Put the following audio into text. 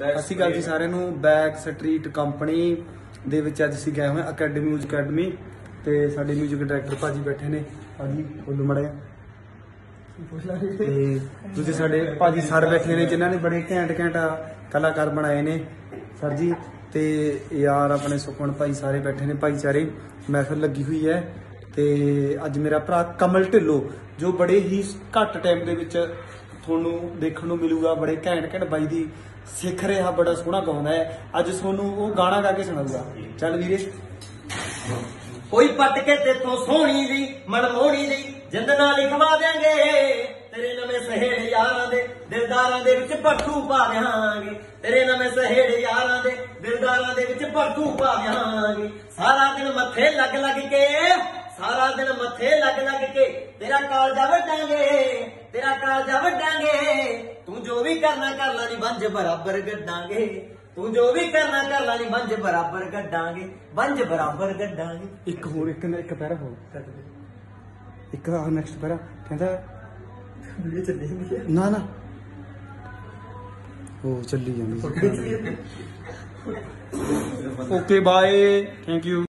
Back ਅਸੀਂ ਗੱਲ ਜੀ। ਸਾਰਿਆਂ ਨੂੰ ਬੈਕ ਸਟਰੀਟ ਕੰਪਨੀ ਦੇ ਵਿੱਚ ਅੱਜ ਅਸੀਂ ਗਏ ਹੋਏ ਅਕੈਡਮੀ ਮਿਊਜ਼ਿਕ ਅਕੈਡਮੀ ਤੇ ਸਾਡੇ ਮਿਊਜ਼ਿਕ ਡਾਇਰੈਕਟਰ ਭਾਜੀ ਬੈਠੇ ਨੇ। ਭਾਜੀ ਬੋਲੋ ਮੜਿਆ ਤੇ ਦੂਜੇ ਸਾਡੇ ਭਾਜੀ ਸਰ ਬੈਠੇ ਨੇ ਜਿਨ੍ਹਾਂ ਨੇ ਬੜੇ ਘੈਂਟ ਘੈਂਟ ਕਲਾਕਾਰ ਬਣਾਏ ਨੇ। ਸਰ ਜੀ ਤੇ ਯਾਰ ਆਪਣੇ ਸੁਖਮਨ ਭਾਈ ਸਾਰੇ ਬੈਠੇ ਨੇ। ਭਾਈਚਾਰੇ ਮਹਿਫਲ ਲੱਗੀ ਹੋਈ ਹੈ। ਤੇ ਅੱਜ ਮੇਰਾ ਭਰਾ ਕਮਲ ਢਿੱਲੋਂ ਜੋ ਬੜੇ ਹੀ ਘੱਟ ਟਾਈਮ ਦੇ ਵਿੱਚ ਤੁਹਾਨੂੰ ਦੇਖਣ ਨੂੰ ਮਿਲੂਗਾ ਬੜੇ ਘੈਂਟ ਘੈਂਟ ਬਾਈ ਦੀ ਸਿੱਖ ਰਿਹਾ, ਬੜਾ ਸੋਹਣਾ ਗਾਉਂਦਾ ਹੈ। ਅੱਜ ਤੁਹਾਨੂੰ ਉਹ ਗਾਣਾ ਗਾ ਕੇ ਸੁਣਾਊਗਾ। ਚੱਲ ਵੀਰੇ। ਕੋਈ ਪੱਟ ਕੇ ਤੇਥੋਂ ਸੋਹਣੀ ਦੀ ਮਨਮੋਹਣੀ ਦੀ ਜਿੰਦ ਨਾਲ ਲਿਖਵਾ ਦਿਆਂਗੇ। ਤੇਰੇ ਨਵੇਂ ਸਹੇੜੇ ਯਾਰਾਂ ਦੇ ਦਿਲਦਾਰਾਂ ਦੇ ਵਿੱਚ ਭੜਥੂ ਪਾ ਦਿਆਂਗੇ। ਤੇਰੇ ਨਵੇਂ ਸਹੇੜੇ ਯਾਰਾਂ ਦੇ ਦਿਲਦਾਰਾਂ ਦੇ ਵਿੱਚ ਭੜਥੂ ਪਾ ਦਿਆਂਗੇ। ਸਾਰਾ ਦਿਨ ਮੱਥੇ ਲੱਗ ਲੱਗ ਕੇ, ਸਾਰਾ ਦਿਨ ਮੱਥੇ ਲੱਗ ਲੱਗ ਕੇ ਤੇਰਾ ਕਾਲਜਾ ਵੱਡਾਂਗੇ ਤੇਰਾ ਕਾਲਜਾ ਵੱਡਾਂਗੇ ਤੂੰ ਜੋ ਵੀ ਕਰਨਾ ਕਰ ਲਾ ਨੀ ਬੰਜ ਬਰਾਬਰ ਗੱਡਾਂਗੇ ਤੂੰ ਜੋ ਵੀ ਕਰਨਾ ਕਰ ਲਾ ਨੀ ਬੰਜ ਬਰਾਬਰ ਗੱਡਾਂਗੇ ਬੰਜ ਬਰਾਬਰ ਗੱਡਾਂਗੇ ਇੱਕ ਹੋਰ ਇੱਕ ਇੱਕ ਪੈਰਾ ਹੋਰ ਇੱਕ ਆ ਨੈਕਸਟ ਪੈਰਾ ਕਹਿੰਦਾ ਨਾ ਨਾ ਉਹ ਚੱਲੀ ਜਾਂਦੀ ਓਕੇ ਬਾਏ ਥੈਂਕ ਯੂ